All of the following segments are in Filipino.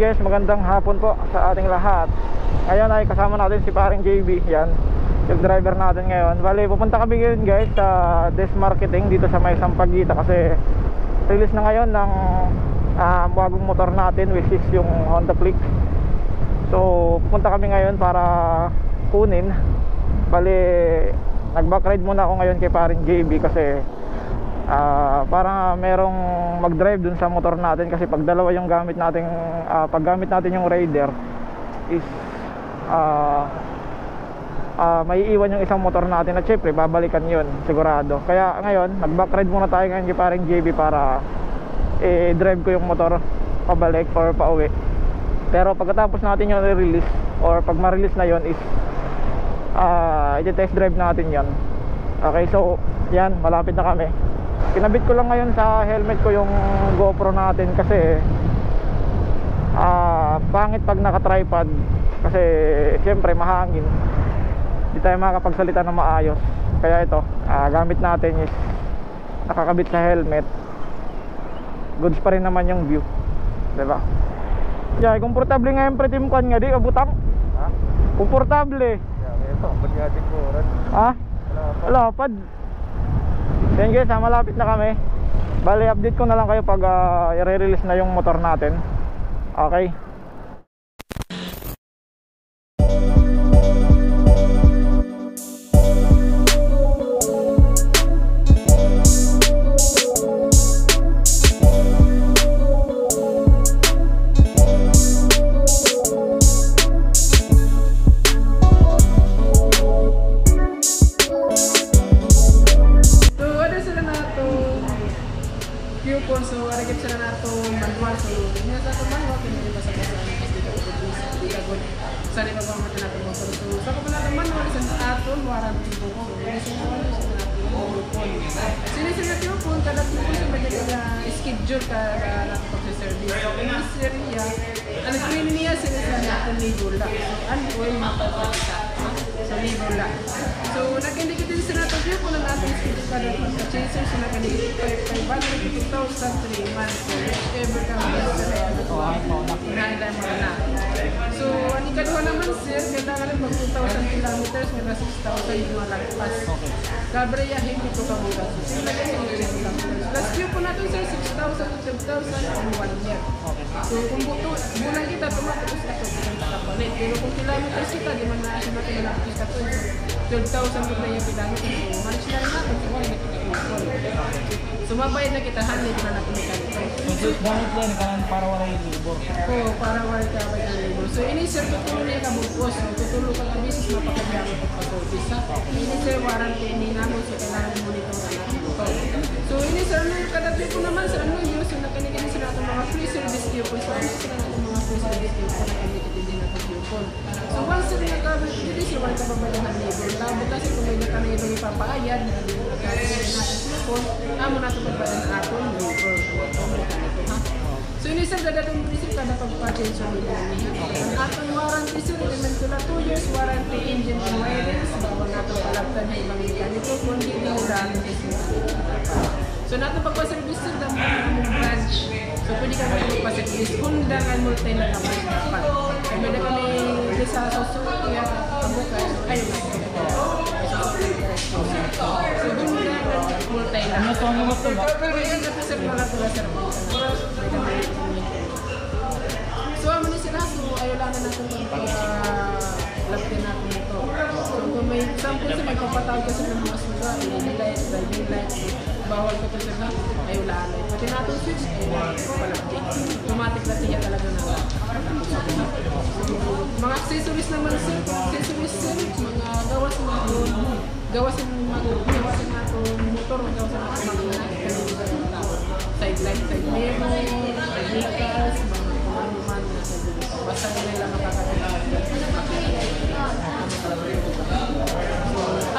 guys, magandang hapon po sa ating lahat. Ngayon ay kasama natin si paring JB Yan, yung driver natin ngayon. Bali, pupunta kami ngayon guys sa Desk Marketing dito sa may Sampaguita Kasi release na ngayon ng ah, bagong motor natin Which is yung Honda Click So, pupunta kami ngayon para kunin. Bali, nag-back ride muna ako ngayon kay paring JB Kasi Ah, para merong mag-drive dun sa motor natin kasi pag dalawa yung gamit natin pag gamit natin yung Raider is ah ah, may iwan yung isang motor natin at syempre babalikan yun sigurado. Kaya ngayon nag back ride muna tayo ngayon kay JB para i-drive ko yung motor pabalik or pauwi. Pero pagkatapos natin yung release or pag ma-release na yon is ah i-test drive natin yon okay so yan malapit na kami kinabit ko lang ngayon sa helmet ko yung GoPro natin kasi ah pangit pag naka-tripod kasi siyempre mahangin hindi tayo makakapagsalita ng maayos kaya ito ah, gamit natin is nakakabit sa helmet goods pa rin naman yung view 'di ba Yeah, komportable nga yung pretim kwan nga di abutang. Ha? Komportable. Yeah, ito, ba't nga? Ha? Pa. Lapad. Yan guys, ha, malapit na kami. Bali, update ko na lang kayo pag ah, i-release na yung motor natin. Okay. Manual. So, hindi na ito manual, hindi sa kasi dito ko good. Sa di ba mata natin mo? So, sa kapag natin manual, isang aton, warranty po ko. Hindi sila ano, sila natin yung coupon. Sila sila kada coupon sa medyo ka schedule ka natin pag-service. So, in this area, ang green niya sila sila natin lang. So, ano ko yung. So, lang. So, din ito coupon ang ating schedule ka natin sa chaser. So, nag-indicate 500, 2,000, 3 months. So, whichever ka mo Inahilan mo na. So, ang ikaduha naman sir, kailangan rin mag 2,000 kilometers, may 6,000 yung malagpas. Kabrayahin dito ka muna. So, sila kayo. Last year po natin sir, 6,000 to 12,000 in one year. So, kung buto, bulan kita, tumatapos ka to, kung nakapalit. Pero kung kilometers kita, di man na siya natin malapos ka to. So, 12,000 po na yung kilometers. So, malis na rin natin. So, wala na kita So, mabayad na na yung kilometers. Gamit yan, kanan para wala yung libor. Oo, para wala ka ba yung labor. So, ini sir, tutulong niya ka bukos. So, tutulong ka ka business, mapakagamit ka pa service. Ha? Ini sir, warranty, ini namin. So, kailangan monitor ka natin ito. So, ini sir, ano kadagli ko naman, sir, ano yung so, nakanigin sila itong mga free service coupon. So, ano sila itong mga free service coupon na kanikitin din natin coupon. So, once sir, nagkabit ko dito, sir, wala ka babayahan labor. Labo kasi kung may nakanigin ipapaayad, hindi mo nagkakasin natin coupon, amo natin magbayad ng aton labor. Ha? So ini sir dadating mo sir kada pagpa-change sa nila niya. Ang atong warranty sir element ko na 2 years warranty engine and wirings bago nato palagtan ng ibang mekaniko kundi hindi warranty So nato pagpa-service sir damo ang branch. So pwede ka magpa-service kung dangan mo tayo na naman dapat. Kaya may na kami di sa susunod kaya pabukas ayun na. So dangan mo tayo na. Ano to, ano to ba? Na po sir mga tula sir. So, amo ni sila. So, ayaw lang na natin pag-lapin natin ito. So, kung may example sa magpapatawag kasi ng mga suga, LED light, driving light, bawal ko ito sila, ayaw lang. Pati natin switch, ayaw palapti. Automatic na siya talaga na. Accessories naman sir, accessories sir, mga gawas ng mga gawas ng mga gawas ng mga motor, gawas ng mga mga sideline, side mirror, likas, mga kumanuman na basta nila lang makakatawa.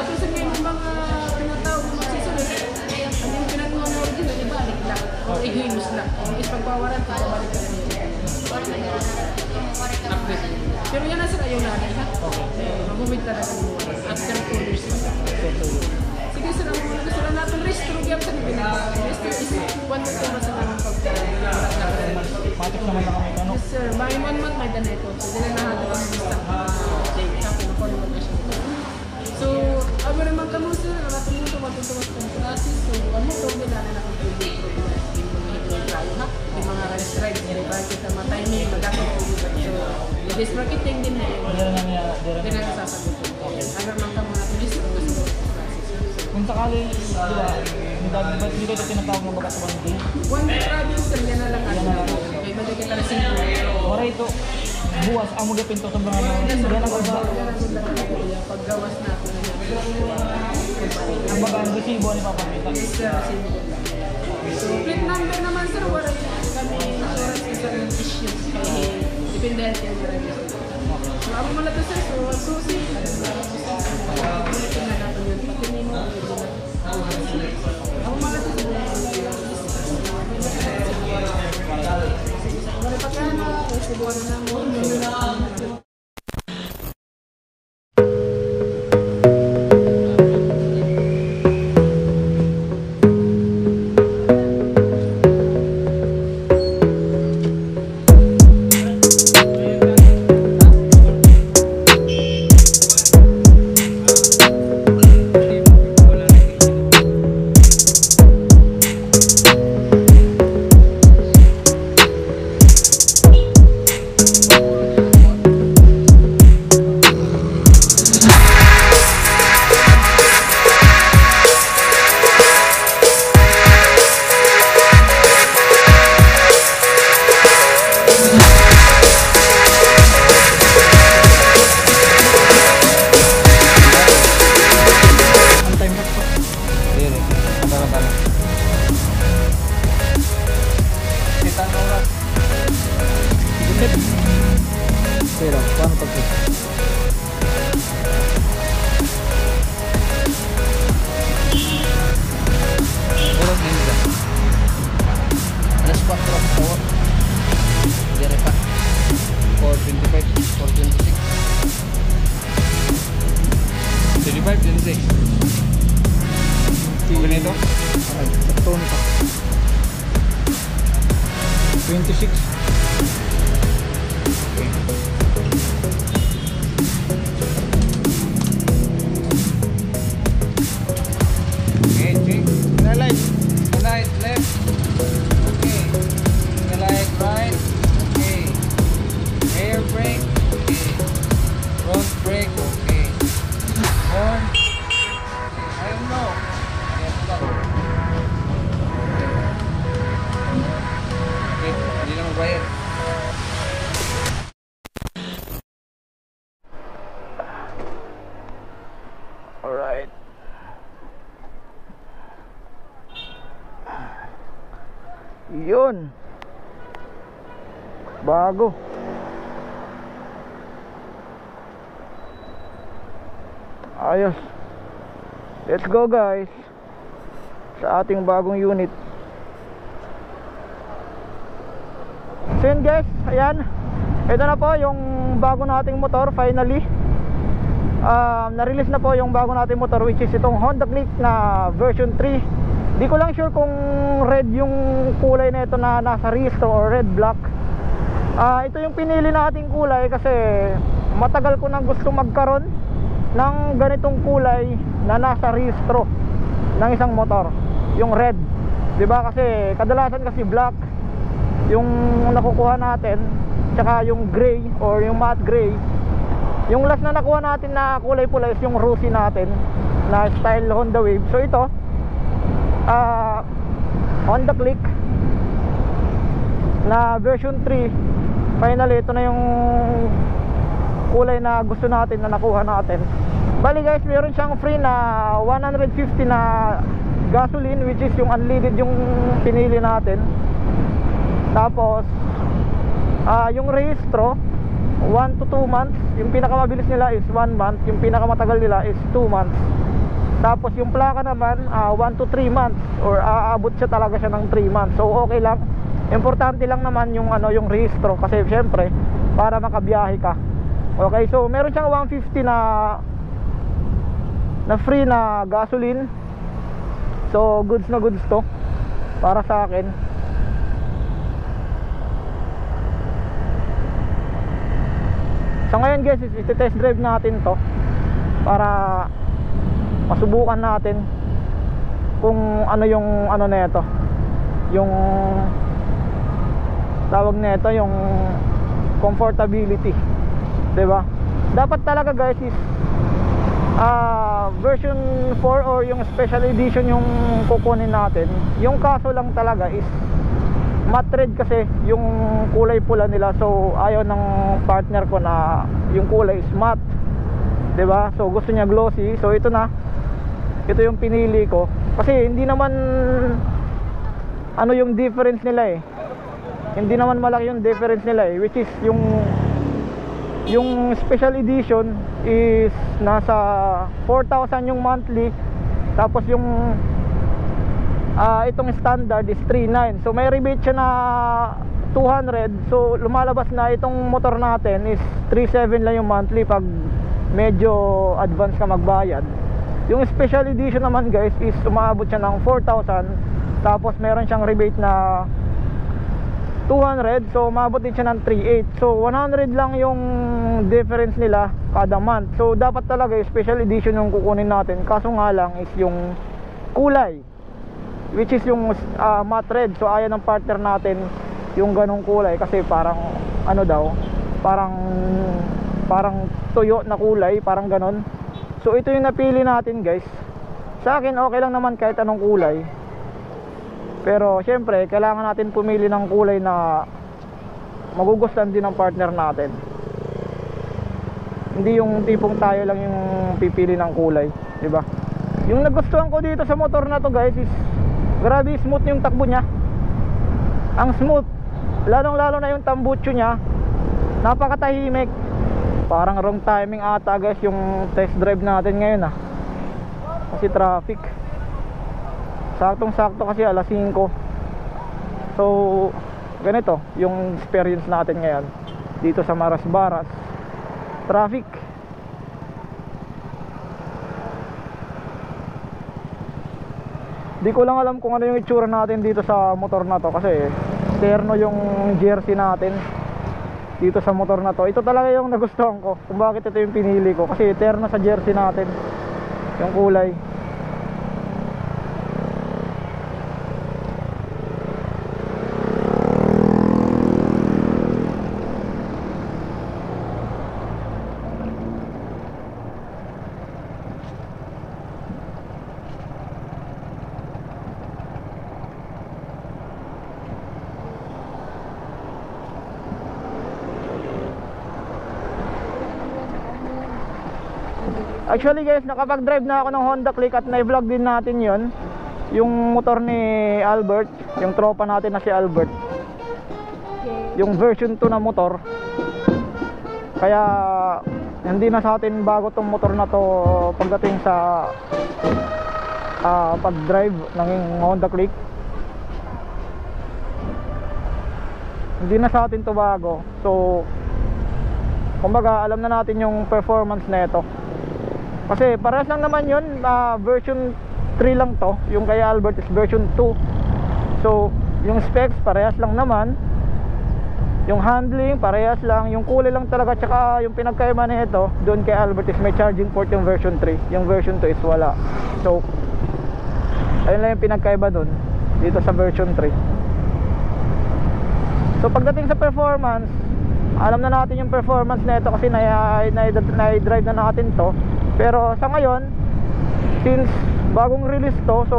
At isa ngayon mga tinatawag ng mga accessories, ano yung pinagawa na original, ibalik lang. O ihimus lang. Is pagbawaran, pagbawaran ka lang. Pero yan natin, ha? Eh, Mag-move talaga mo. After 2 years na. Sige, sir, ang gusto lang natin, restro gyap sa Pilipinas. Restro is one to two months na naman pag Matik naman na kami, ano? sir, by one month may dala ito. So, dala na handa kami sa date. Sabi na po naman na siya. So, abo naman kamo sir, ang ating mo matutuwas kong classes. So, ano to, nila na na yung mga hidroid tayo ha. Yung mga base marketing din na yun. Dira na niya, Hindi na nasasagot ko. Agar man kamo na tulis, gusto ko sa classes. Kung sakali, di ba, hindi dami ba hindi kayo tinatawag ng bagat one day? One travel sir, yan na lang ano. Kaya balik kita na singko. Wala ito, buwas, ang mga pinto sa mga ano, yan ang baga, Paggawas na ako na ang baga, ang resibo ni Papamita. Yes, sir. So, plate number naman sir, wala kami insurance ng issues kay ako mula to sir, so susi. Ako mula to sir. Wala pa ka na, kasi buwan na mo. Yun. Bago. Ayos. Let's go guys. Sa ating bagong unit. So guys, ayan. Ito na po yung bago nating motor finally um, na-release na po yung bago nating motor which is itong Honda Click na version 3 di ko lang sure kung red yung kulay na ito na nasa registro or red black. Ah, ito yung pinili nating kulay kasi matagal ko nang gusto magkaroon ng ganitong kulay na nasa registro ng isang motor yung red. Di ba? Kasi kadalasan kasi black yung nakukuha natin tsaka yung gray or yung matte gray. Yung last na nakuha natin na kulay pula is yung Rusi natin na style Honda Wave. So ito ah Honda Click na version 3. Finally ito na yung kulay na gusto natin na nakuha natin. Bali guys, meron siyang free na 150 na gasoline which is yung unleaded yung pinili natin. Tapos ah yung rehistro 1 to 2 months yung pinakamabilis nila is 1 month yung pinakamatagal nila is 2 months tapos yung plaka naman 1 to 3 months or aabot siya talaga siya ng 3 months. So okay lang. Importante lang naman yung ano yung rehistro kasi syempre para makabiyahe ka. Okay so meron siyang 150 na na free na gasoline. So goods na goods to para sa akin. So ngayon guys, iti-test drive natin to para masubukan natin kung ano yung ano na ito. Yung tawag nito yung comfortability. 'Di ba? Dapat talaga guys is ah version 4 or yung special edition yung kukunin natin. Yung kaso lang talaga is matte red kasi yung kulay pula nila so ayaw ng partner ko na yung kulay is matte 'di ba so gusto niya glossy so ito na ito yung pinili ko. Kasi hindi naman ano yung difference nila eh. Hindi naman malaki yung difference nila eh which is yung yung special edition is nasa 4,000 yung monthly tapos yung ah itong standard is 3.9 so may rebate siya na 200 so lumalabas na itong motor natin is 3.7 lang yung monthly pag medyo advance ka magbayad yung special edition naman guys is umabot siya ng 4,000 tapos meron siyang rebate na 200 so umabot din siya ng 3.8 so 100 lang yung difference nila kada month. So dapat talaga yung special edition yung kukunin natin. Kaso nga lang is yung kulay which is yung uh, matte red. So ayaw ng partner natin yung ganong kulay kasi parang ano daw parang parang tuyo na kulay parang ganon so ito yung napili natin guys. Sa akin okay lang naman kahit anong kulay. Pero syempre kailangan natin pumili ng kulay na magugustuhan din ng partner natin. Hindi yung tipong tayo lang yung pipili ng kulay ba? Yung nagustuhan ko dito sa motor na to guys is grabe smooth yung takbo niya. Ang smooth. Lalong lalo na yung tambucho niya. Napakatahimik parang wrong timing ata guys yung test drive natin ngayon ah. Kasi traffic. Saktong sakto kasi alas 5 so ganito yung experience natin ngayon dito sa Maras Baras. Traffic. Di ko lang alam kung ano yung itsura natin dito sa motor na to kasi terno yung jersey natin dito sa motor na to. Ito talaga yung nagustuhan ko kung bakit ito yung pinili ko kasi terno sa jersey natin yung kulay. Actually guys, nakapag-drive na ako ng Honda Click at na-vlog din natin yon Yung motor ni Albert, yung tropa natin na si Albert. Yung version 2 na motor. Kaya hindi na sa atin bago tong motor na to pagdating sa ah, pag-drive ng Honda Click. Hindi na sa atin to bago. So kumbaga alam na natin yung performance na ito. Kasi parehas lang naman yun ah, Version 3 lang to. Yung kay Albert is version 2 So yung specs parehas lang naman. Yung handling parehas lang. Yung kulay lang talaga Tsaka yung pinagkaiba na ito Doon kay Albert is may charging port yung version 3 Yung version 2 is wala. So Ayun lang yung pinagkaiba doon Dito sa version 3 So pagdating sa performance alam na natin yung performance na ito kasi na-drive na natin to pero sa ngayon since bagong release to so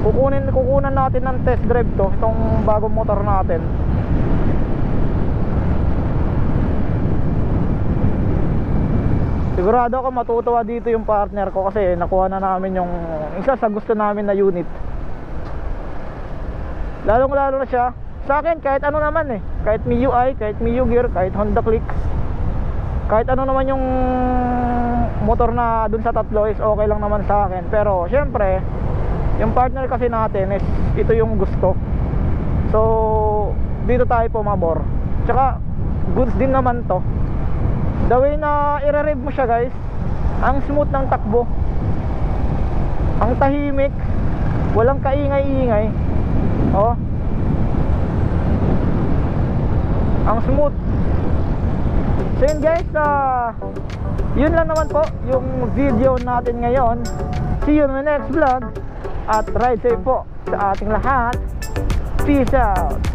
kukunin kukunan natin ng test drive to itong bagong motor natin. Sigurado ako matutuwa dito yung partner ko kasi nakuha na namin yung isa sa gusto namin na unit. Lalong lalo na siya. Sa akin kahit ano naman eh. Kahit MIUI, kahit MIU Gear, kahit Honda Click kahit ano naman yung motor na dun sa tatlo is okay lang naman sa akin. Pero syempre yung partner kasi natin is ito yung gusto. So dito tayo pumabor. Tsaka goods din naman to. The way na i-rev mo siya guys ang smooth ng takbo. Ang tahimik. Walang kaingay-ingay. Oh. Ang smooth So yun guys, ah, yun lang naman po yung video natin ngayon. See you in the next vlog. At ride safe po sa ating lahat. Peace out.